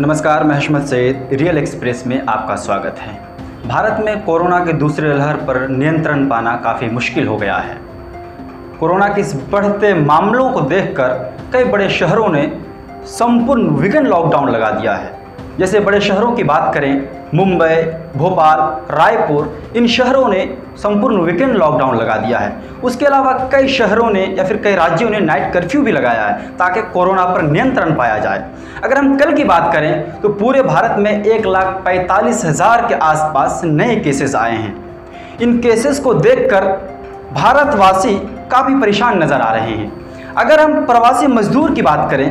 नमस्कार, मैं Syed real express में आपका स्वागत है। भारत में कोरोना के दूसरे लहर पर नियंत्रण पाना काफ़ी मुश्किल हो गया है। कोरोना के इस बढ़ते मामलों को देखकर कई बड़े शहरों ने संपूर्ण विघन लॉकडाउन लगा दिया है। जैसे बड़े शहरों की बात करें, मुंबई, भोपाल, रायपुर, इन शहरों ने संपूर्ण वीकेंड लॉकडाउन लगा दिया है। उसके अलावा कई शहरों ने या फिर कई राज्यों ने नाइट कर्फ्यू भी लगाया है, ताकि कोरोना पर नियंत्रण पाया जाए। अगर हम कल की बात करें तो पूरे भारत में एक लाख पैंतालीस हज़ार के आसपास नए केसेस आए हैं। इन केसेस को देखकर भारतवासी काफ़ी परेशान नज़र आ रहे हैं। अगर हम प्रवासी मजदूर की बात करें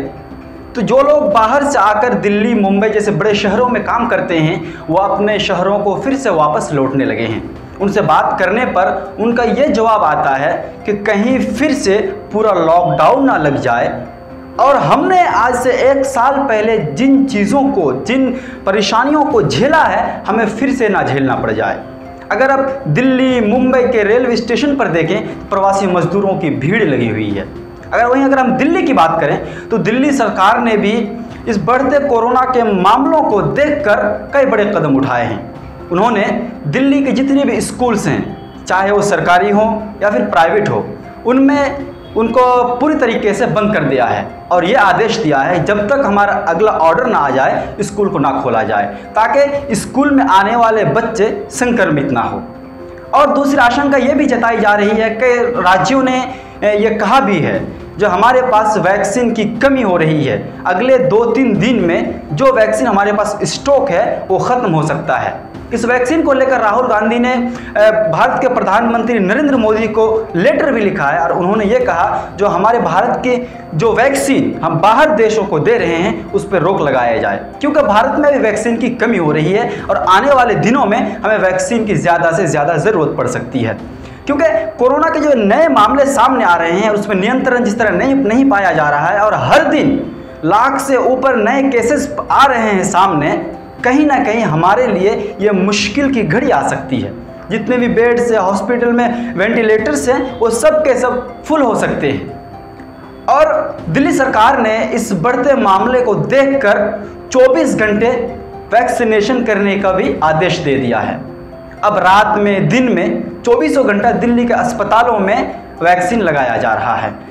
तो जो लोग बाहर से आकर दिल्ली, मुंबई जैसे बड़े शहरों में काम करते हैं, वो अपने शहरों को फिर से वापस लौटने लगे हैं। उनसे बात करने पर उनका ये जवाब आता है कि कहीं फिर से पूरा लॉकडाउन ना लग जाए। और हमने आज से एक साल पहले जिन चीज़ों को, जिन परेशानियों को झेला है, हमें फिर से ना झेलना पड़ जाए। अगर आप दिल्ली, मुंबई के रेलवे स्टेशन पर देखें तो प्रवासी मजदूरों की भीड़ लगी हुई है। अगर वहीं अगर हम दिल्ली की बात करें तो दिल्ली सरकार ने भी इस बढ़ते कोरोना के मामलों को देखकर कई बड़े कदम उठाए हैं। उन्होंने दिल्ली के जितने भी स्कूल्स हैं, चाहे वो सरकारी हो या फिर प्राइवेट हो, उनमें उनको पूरी तरीके से बंद कर दिया है। और ये आदेश दिया है, जब तक हमारा अगला ऑर्डर ना आ जाए, स्कूल को ना खोला जाए, ताकि स्कूल में आने वाले बच्चे संक्रमित ना हो। और दूसरी आशंका ये भी जताई जा रही है कि राज्यों ने ये कहा भी है, जो हमारे पास वैक्सीन की कमी हो रही है, अगले दो तीन दिन में जो वैक्सीन हमारे पास स्टॉक है, वो ख़त्म हो सकता है। इस वैक्सीन को लेकर राहुल गांधी ने भारत के प्रधानमंत्री नरेंद्र मोदी को लेटर भी लिखा है, और उन्होंने ये कहा, जो हमारे भारत के जो वैक्सीन हम बाहर देशों को दे रहे हैं, उस पर रोक लगाया जाए। क्योंकि भारत में भी वैक्सीन की कमी हो रही है, और आने वाले दिनों में हमें वैक्सीन की ज़्यादा से ज़्यादा ज़रूरत पड़ सकती है। क्योंकि कोरोना के जो नए मामले सामने आ रहे हैं और उसमें नियंत्रण जिस तरह नहीं नहीं पाया जा रहा है, और हर दिन लाख से ऊपर नए केसेस आ रहे हैं सामने, कहीं ना कहीं हमारे लिए ये मुश्किल की घड़ी आ सकती है। जितने भी बेड्स हैं हॉस्पिटल में वेंटिलेटर्स हैं, वो सब के सब फुल हो सकते हैं। और दिल्ली सरकार ने इस बढ़ते मामले को देखकर 24 घंटे वैक्सीनेशन करने का भी आदेश दे दिया है। अब रात में, दिन में, चौबीसों घंटा दिल्ली के अस्पतालों में वैक्सीन लगाया जा रहा है।